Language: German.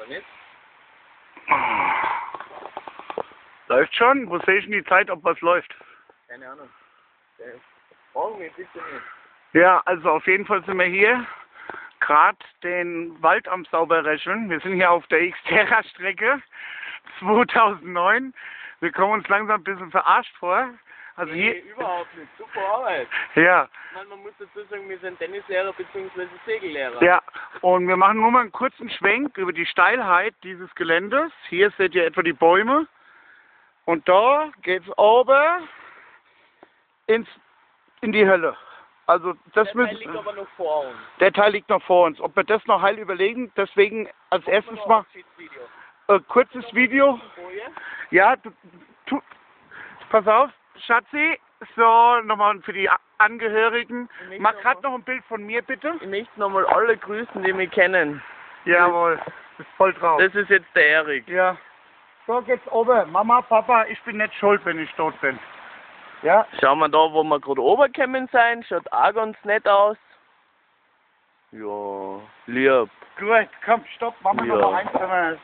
oder nicht? Läuft schon? Wo sehe ich denn die Zeit, ob was läuft? Keine Ahnung. Mich bitte nicht. Ja, also auf jeden Fall sind wir hier. Gerade den Wald am Sauberrechnen. Wir sind hier auf der Xterra-Strecke 2009. Wir kommen uns langsam ein bisschen verarscht vor. Also Nee, hier, überhaupt nicht. Super Arbeit. ja, Ich meine, man muss dazu sagen, wir sind Tennislehrer bzw. Segellehrer. ja. Und wir machen nur mal einen kurzen Schwenk über die Steilheit dieses Geländes. Hier seht ihr etwa die Bäume. Und da geht's oben ins, in die Hölle. Also das Der Teil liegt aber noch vor uns. Der Teil liegt noch vor uns. Ob wir das noch heil überlegen, deswegen als erstes mal äh, kurzes Video. Folie. Ja, du, tu, pass auf, Schatzi. So, nochmal für die Angehörigen. nicht Mach noch ein Bild von mir, bitte. Ich möchte nochmal alle grüßen, die mich kennen. Jawohl, ist voll drauf. Das ist jetzt der Erik. Ja. So geht's oben. Mama, Papa, ich bin nicht schuld, wenn ich tot bin. Ja? Schauen wir da, wo wir gerade obergekommen sind. Schaut auch ganz nett aus. Ja, lieb. Gut, komm, stopp, machen wir Ja. noch eins.